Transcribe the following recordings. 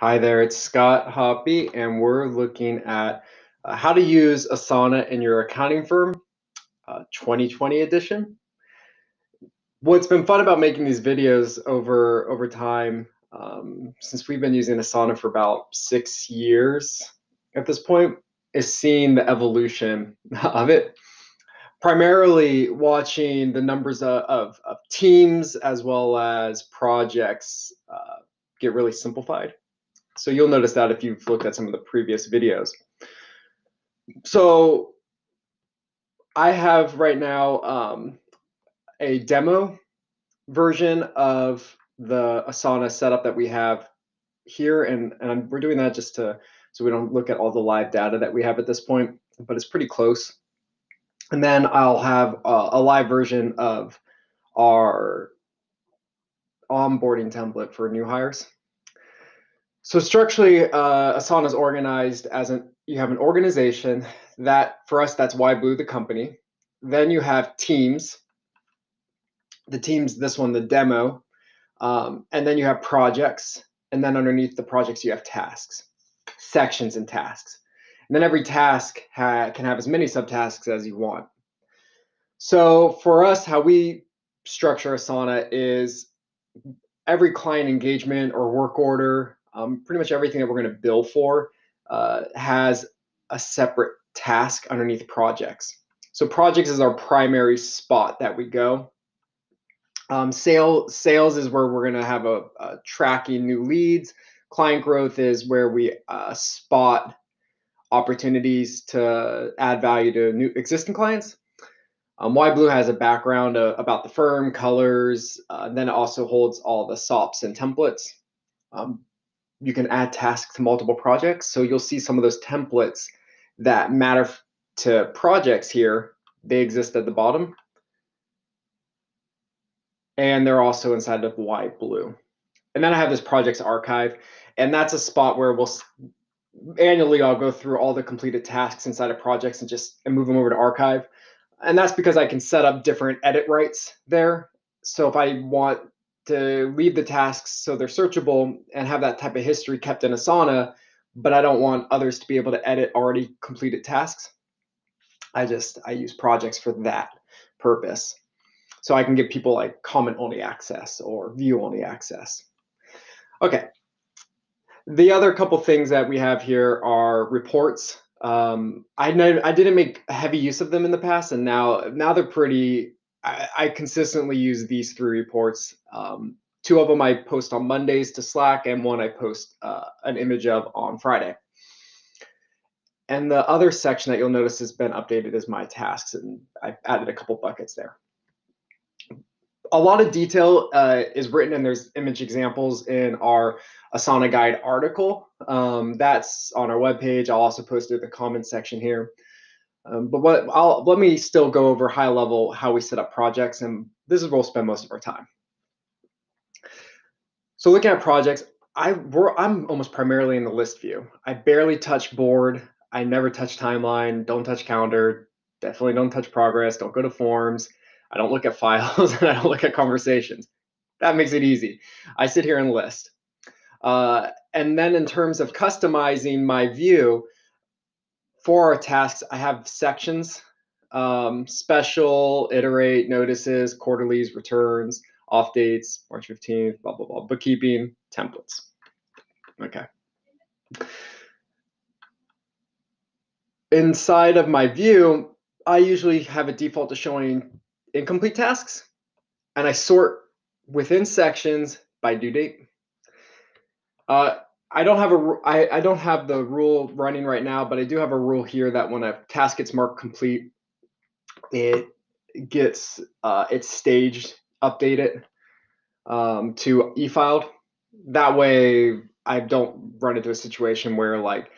Hi there, it's Scott Hoppe, and we're looking at uh, how to use Asana in your accounting firm, uh, 2020 edition. What's been fun about making these videos over over time, um, since we've been using Asana for about six years at this point, is seeing the evolution of it. Primarily watching the numbers of, of, of teams as well as projects uh, get really simplified so you'll notice that if you've looked at some of the previous videos. So I have right now um, a demo version of the Asana setup that we have here, and, and we're doing that just to so we don't look at all the live data that we have at this point, but it's pretty close. And then I'll have a, a live version of our onboarding template for new hires. So structurally, uh, Asana is organized as an you have an organization that for us that's Why Blu the company. Then you have teams. The teams, this one, the demo, um, and then you have projects, and then underneath the projects you have tasks, sections, and tasks. And then every task ha- can have as many subtasks as you want. So for us, how we structure Asana is every client engagement or work order um, pretty much everything that we're going to bill for uh, has a separate task underneath projects. So projects is our primary spot that we go. Um, sale, sales is where we're going to have a, a, tracking new leads. Client growth is where we uh, spot opportunities to add value to new existing clients. Um, Blue has a background uh, about the firm, colors, uh, then it also holds all the SOPs and templates. Um, you can add tasks to multiple projects. So you'll see some of those templates that matter to projects here. They exist at the bottom. And they're also inside of Why Blu. And then I have this projects archive, and that's a spot where we'll annually I'll go through all the completed tasks inside of projects and just and move them over to archive. And that's because I can set up different edit rights there. So if I want to leave the tasks so they're searchable and have that type of history kept in Asana, but I don't want others to be able to edit already completed tasks. I just I use projects for that purpose. So I can give people like comment only access or view only access. Okay. The other couple things that we have here are reports. Um, I I didn't make heavy use of them in the past, and now now they're pretty I, I consistently use these three reports. Um, two of them I post on Mondays to Slack, and one I post uh, an image of on Friday. And the other section that you'll notice has been updated is my tasks, and I've added a couple buckets there. A lot of detail uh, is written, and there's image examples in our Asana Guide article. Um, that's on our webpage. I'll also post it in the comments section here. Um, but what I'll let me still go over high level how we set up projects, and this is where we'll spend most of our time. So looking at projects, I I'm almost primarily in the list view. I barely touch board. I never touch timeline. Don't touch calendar. Definitely don't touch progress. Don't go to forms. I don't look at files and I don't look at conversations. That makes it easy. I sit here and list. Uh, and then in terms of customizing my view, for our tasks, I have sections, um, special, iterate, notices, quarterlies, returns, off dates, March 15th, blah, blah, blah, bookkeeping, templates. Okay. Inside of my view, I usually have a default to showing incomplete tasks, and I sort within sections by due date. Uh, I don't have a I, I don't have the rule running right now, but I do have a rule here that when a task gets marked complete, it gets uh, its staged updated um, to e-filed. That way, I don't run into a situation where like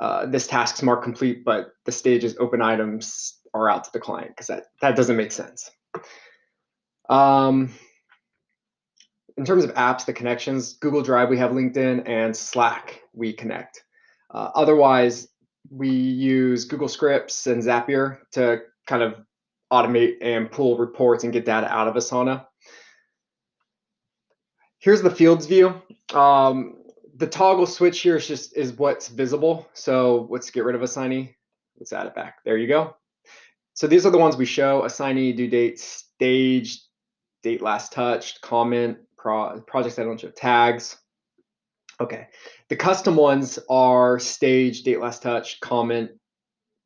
uh, this task's marked complete, but the stage's open items are out to the client because that that doesn't make sense. Um, in terms of apps, the connections, Google Drive, we have LinkedIn, and Slack, we connect. Uh, otherwise, we use Google Scripts and Zapier to kind of automate and pull reports and get data out of Asana. Here's the fields view. Um, the toggle switch here is just is what's visible. So let's get rid of assignee. Let's add it back. There you go. So these are the ones we show, assignee, due date, stage, date last touched, comment, pro, projects that don't show tags. Okay, the custom ones are stage, date last touch, comment,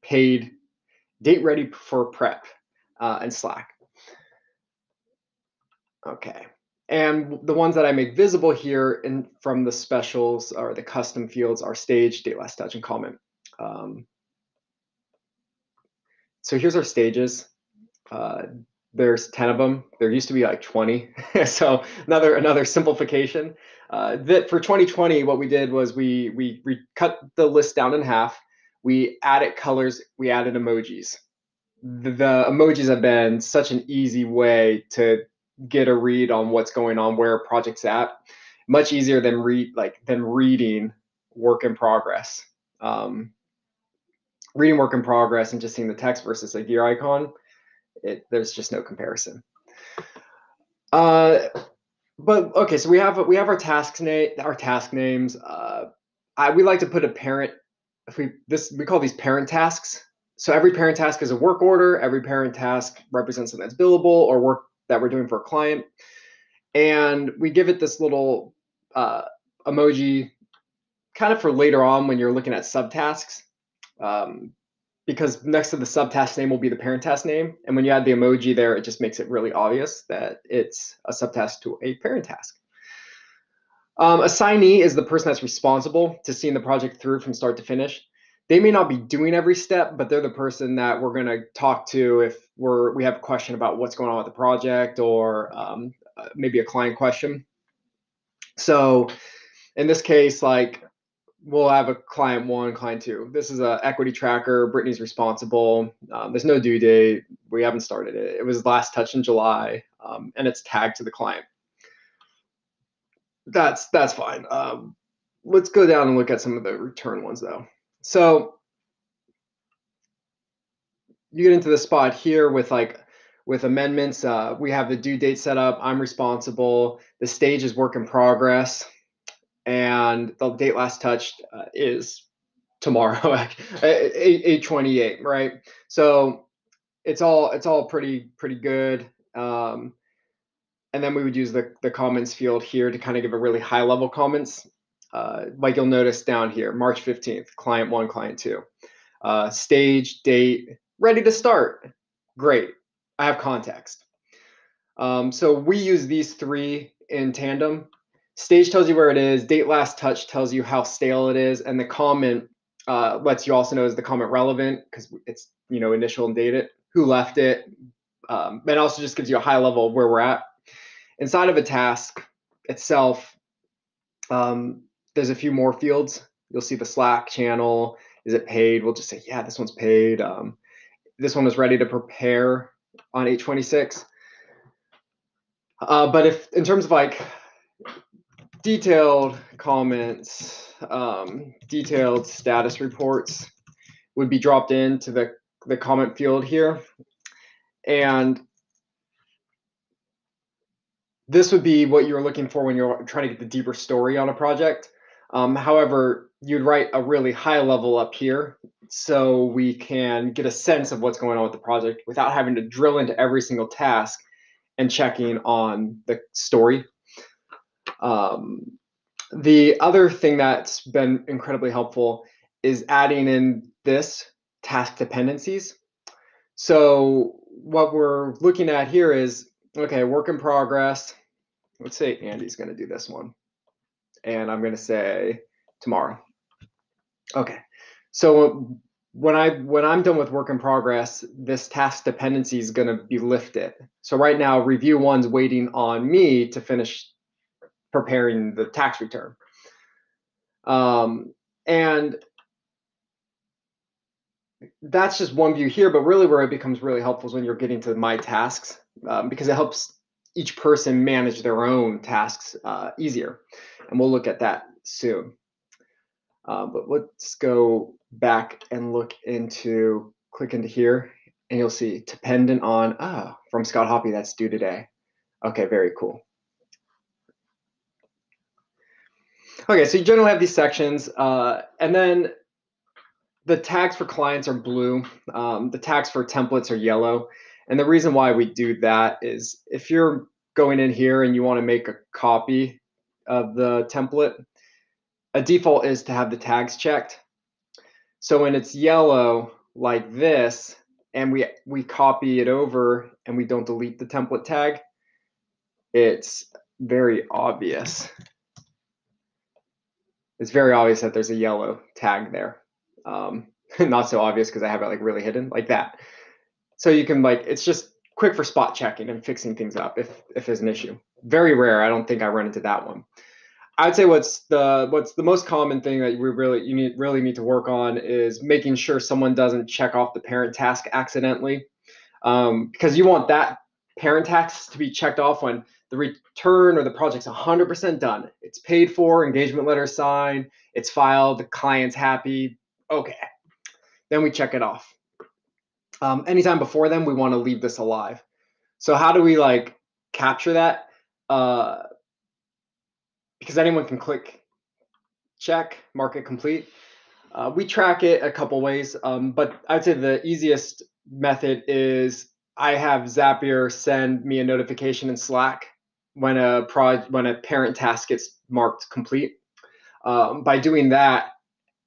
paid, date ready for prep, uh, and Slack. Okay, and the ones that I make visible here in, from the specials or the custom fields are stage, date last touch, and comment. Um, so here's our stages. Uh, there's 10 of them. There used to be like 20. so another another simplification. Uh, that for 2020, what we did was we, we we cut the list down in half. We added colors. We added emojis. The, the emojis have been such an easy way to get a read on what's going on, where a project's at. Much easier than read like than reading work in progress. Um, reading work in progress and just seeing the text versus a gear icon, it, there's just no comparison. Uh, but okay, so we have we have our tasks name our task names. Uh, I we like to put a parent. If we this we call these parent tasks. So every parent task is a work order. Every parent task represents something that's billable or work that we're doing for a client, and we give it this little uh, emoji, kind of for later on when you're looking at subtasks um, because next to the subtask name will be the parent task name. And when you add the emoji there, it just makes it really obvious that it's a subtask to a parent task. Um, assignee is the person that's responsible to seeing the project through from start to finish. They may not be doing every step, but they're the person that we're going to talk to if we're we have a question about what's going on with the project or um, uh, maybe a client question. So in this case, like we'll have a client one, client two. This is a equity tracker. Brittany's responsible. Um, there's no due date. We haven't started it. It was last touch in July, um, and it's tagged to the client. That's that's fine. Um, let's go down and look at some of the return ones though. So you get into the spot here with like with amendments. Uh, we have the due date set up. I'm responsible. The stage is work in progress and the date last touched uh, is tomorrow, eight eight twenty eight, right? So it's all it's all pretty pretty good. Um, and then we would use the the comments field here to kind of give a really high level comments. Uh, like you'll notice down here, March fifteenth, client one, client two, uh, stage, date, ready to start. Great, I have context. Um, so we use these three in tandem Stage tells you where it is. Date last touch tells you how stale it is, and the comment uh, lets you also know is the comment relevant because it's you know initial and dated, who left it, um, and also just gives you a high level of where we're at. Inside of a task itself, um, there's a few more fields. You'll see the Slack channel. Is it paid? We'll just say, yeah, this one's paid. Um, this one is ready to prepare on 826. Uh, but if in terms of like detailed comments, um, detailed status reports would be dropped into the, the comment field here. And this would be what you're looking for when you're trying to get the deeper story on a project. Um, however, you'd write a really high level up here so we can get a sense of what's going on with the project without having to drill into every single task and checking on the story um, the other thing that's been incredibly helpful is adding in this task dependencies. So what we're looking at here is, okay, work in progress. Let's say Andy's going to do this one. And I'm going to say tomorrow. Okay. So when I when I'm done with work in progress, this task dependency is going to be lifted. So right now, review one's waiting on me to finish preparing the tax return. Um, and that's just one view here, but really where it becomes really helpful is when you're getting to my tasks um, because it helps each person manage their own tasks uh, easier. And we'll look at that soon. Uh, but let's go back and look into, click into here, and you'll see dependent on, ah, from Scott Hoppe, that's due today. Okay, very cool. Okay, so you generally have these sections, uh, and then the tags for clients are blue. Um, the tags for templates are yellow. And the reason why we do that is if you're going in here and you want to make a copy of the template, a default is to have the tags checked. So when it's yellow like this, and we we copy it over and we don't delete the template tag, it's very obvious. It's very obvious that there's a yellow tag there. Um, not so obvious because I have it like really hidden like that. So you can like, it's just quick for spot checking and fixing things up if, if there's an issue. Very rare. I don't think I run into that one. I'd say what's the what's the most common thing that we really you need really need to work on is making sure someone doesn't check off the parent task accidentally, um, because you want that parent task to be checked off when the return or the project's 100% done. It's paid for, engagement letter signed, it's filed, the client's happy, okay. Then we check it off. Um, anytime before then, we want to leave this alive. So how do we like capture that? Uh, because anyone can click check, mark it complete. Uh, we track it a couple ways, um, but I'd say the easiest method is I have Zapier send me a notification in Slack when a when a parent task gets marked complete. Um, by doing that,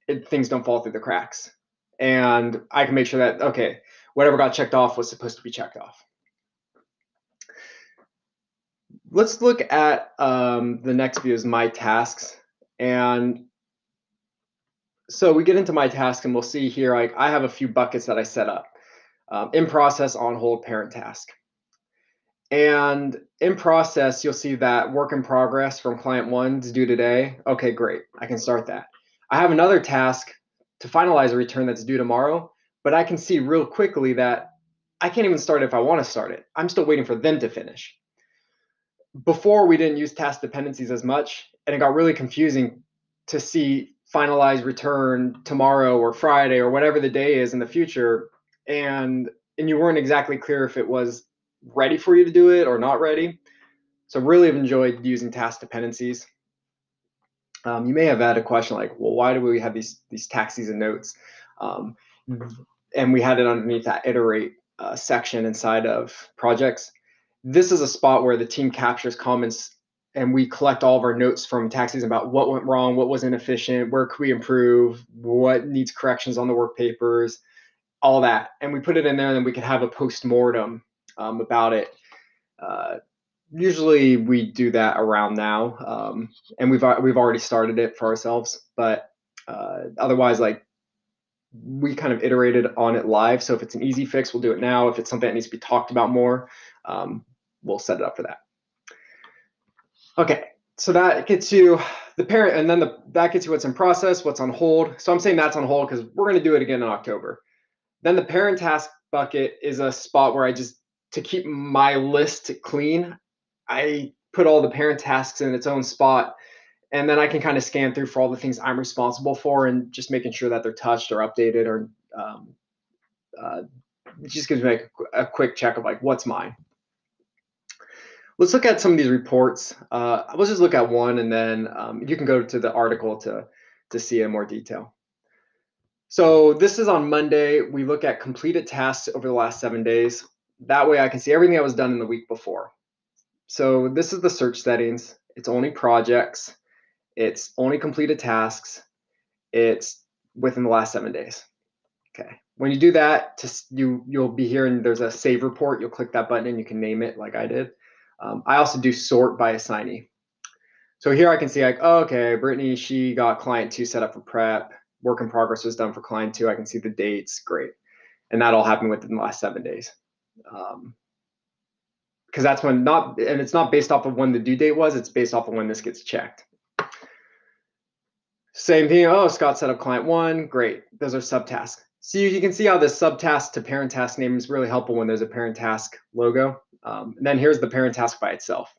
it, things don't fall through the cracks. And I can make sure that, okay, whatever got checked off was supposed to be checked off. Let's look at um, the next view is my tasks. And so we get into my task and we'll see here, like I have a few buckets that I set up. Um, in process, on hold, parent task. And in process, you'll see that work in progress from client one is due today. Okay, great. I can start that. I have another task to finalize a return that's due tomorrow, but I can see real quickly that I can't even start if I want to start it. I'm still waiting for them to finish. Before we didn't use task dependencies as much, and it got really confusing to see finalize return tomorrow or Friday or whatever the day is in the future, and and you weren't exactly clear if it was ready for you to do it or not ready. So really have enjoyed using task dependencies. Um, you may have had a question like, well, why do we have these these task season notes? Um, and we had it underneath that iterate uh, section inside of projects. This is a spot where the team captures comments and we collect all of our notes from taxis about what went wrong, what was inefficient, where could we improve, what needs corrections on the work papers, all that. And we put it in there and then we could have a post-mortem um, about it. Uh, usually we do that around now, um, and we've we've already started it for ourselves. But uh, otherwise, like we kind of iterated on it live. So if it's an easy fix, we'll do it now. If it's something that needs to be talked about more, um, we'll set it up for that. Okay, so that gets you the parent, and then the that gets you what's in process, what's on hold. So I'm saying that's on hold because we're going to do it again in October. Then the parent task bucket is a spot where I just to keep my list clean, I put all the parent tasks in its own spot. And then I can kind of scan through for all the things I'm responsible for and just making sure that they're touched or updated or um, uh, just gives me a, quick check of like what's mine. Let's look at some of these reports. Uh, let's just look at one and then um, you can go to the article to, to see in more detail. So this is on Monday. We look at completed tasks over the last seven days. That way I can see everything that was done in the week before. So this is the search settings. It's only projects. It's only completed tasks. It's within the last seven days. Okay. When you do that, to, you you'll be here and there's a save report. You'll click that button and you can name it like I did. Um, I also do sort by assignee. So here I can see like, oh, okay, Brittany, she got client two set up for prep. Work in progress was done for client two. I can see the dates. Great. And that all happened within the last seven days um, because that's when not and it's not based off of when the due date was it's based off of when this gets checked. Same thing oh scott set up client one great those are subtasks so you, you can see how this subtask to parent task name is really helpful when there's a parent task logo. Um, and then here's the parent task by itself.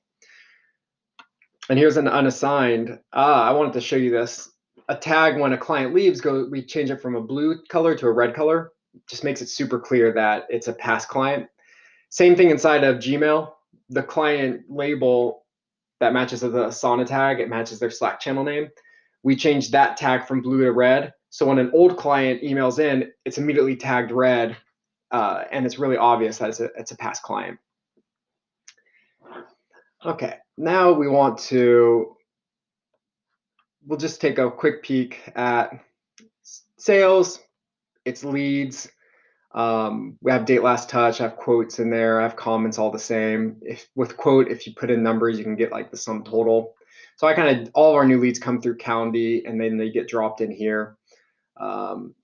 And here's an unassigned ah i wanted to show you this. A tag when a client leaves go we change it from a blue color to a red color just makes it super clear that it's a past client. Same thing inside of Gmail. The client label that matches the Asana tag, it matches their Slack channel name. we changed that tag from blue to red. So when an old client emails in, it's immediately tagged red, uh, and it's really obvious that it's a, it's a past client. Okay, now we want to, we'll just take a quick peek at sales, its leads. Um, we have date last touch, I have quotes in there, I have comments all the same. If with quote, if you put in numbers, you can get like the sum total. So I kind of all of our new leads come through Calendly and then they get dropped in here. Um,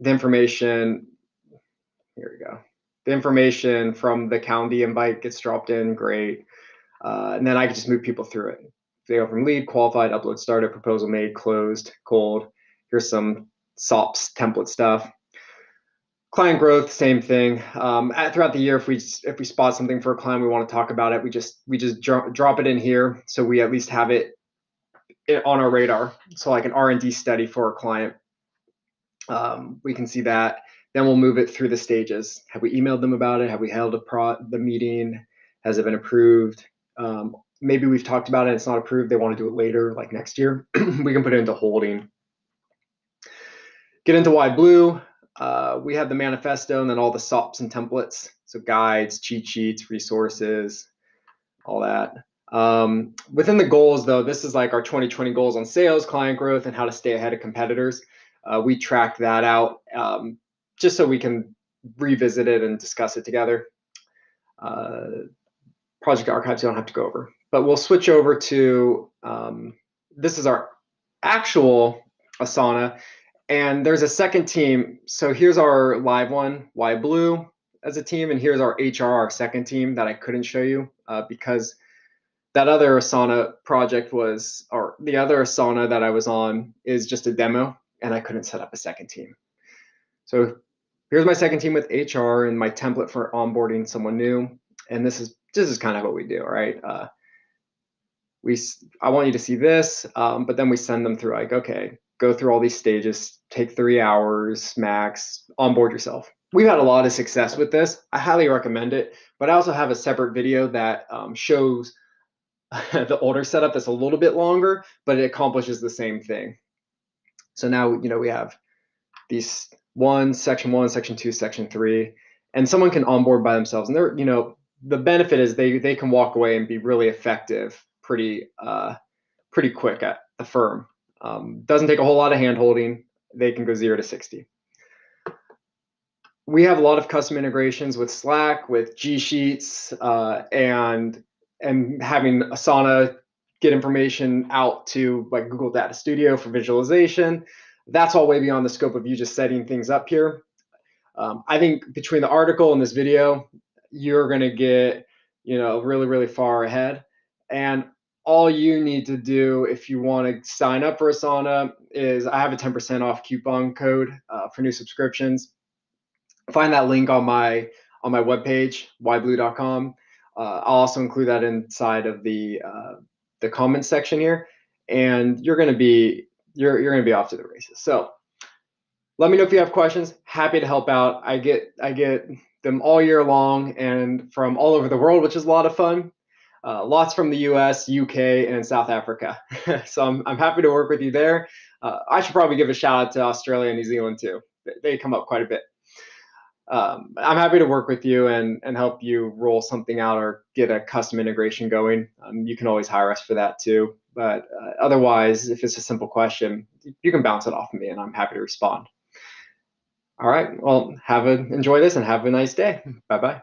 the information, here we go. The information from the Calendly invite gets dropped in, great. Uh, and then I can just move people through it. They go from lead, qualified, upload started, proposal made, closed, cold. Here's some SOPs template stuff. Client growth, same thing. Um, at, throughout the year, if we if we spot something for a client, we want to talk about it. We just we just dro- drop it in here, so we at least have it, it on our radar. So like an R and D study for a client, um, we can see that. Then we'll move it through the stages. Have we emailed them about it? Have we held a pro the meeting? Has it been approved? Um, maybe we've talked about it. It's not approved. They want to do it later, like next year. we can put it into holding. Get into Why Blu uh, we have the manifesto and then all the SOPs and templates. So guides, cheat sheets, resources, all that. Um, within the goals, though, this is like our 2020 goals on sales, client growth, and how to stay ahead of competitors. Uh, we track that out um, just so we can revisit it and discuss it together. Uh, project archives you don't have to go over, but we'll switch over to um, this is our actual Asana. And there's a second team. So here's our live one, Why Blu as a team, and here's our HR, our second team that I couldn't show you uh, because that other Asana project was, or the other Asana that I was on is just a demo, and I couldn't set up a second team. So here's my second team with HR and my template for onboarding someone new. And this is this is kind of what we do, right? Uh, we I want you to see this, um, but then we send them through like, okay, go through all these stages, take three hours max, onboard yourself. We've had a lot of success with this. I highly recommend it, but I also have a separate video that um, shows the older setup that's a little bit longer, but it accomplishes the same thing. So now, you know, we have these one, section one, section two, section three, and someone can onboard by themselves. And they're, you know, the benefit is they they can walk away and be really effective pretty uh, pretty quick at the firm. Um, doesn't take a whole lot of hand holding. They can go zero to 60. We have a lot of custom integrations with Slack, with G Sheets, uh, and and having Asana get information out to like Google Data Studio for visualization. That's all way beyond the scope of you just setting things up here. Um, I think between the article and this video, you're going to get you know really really far ahead. And all you need to do if you want to sign up for Asana is I have a 10% off coupon code uh, for new subscriptions. Find that link on my on my webpage, whyblu.com. Uh, I'll also include that inside of the uh, the comments section here, and you're gonna be you're you're gonna be off to the races. So let me know if you have questions. Happy to help out. I get I get them all year long and from all over the world, which is a lot of fun. Uh, lots from the US, UK, and South Africa. so I'm, I'm happy to work with you there. Uh, I should probably give a shout out to Australia and New Zealand too. They come up quite a bit. Um, I'm happy to work with you and, and help you roll something out or get a custom integration going. Um, you can always hire us for that too. But uh, otherwise, if it's a simple question, you can bounce it off of me and I'm happy to respond. All right. Well, have a enjoy this and have a nice day. Bye bye.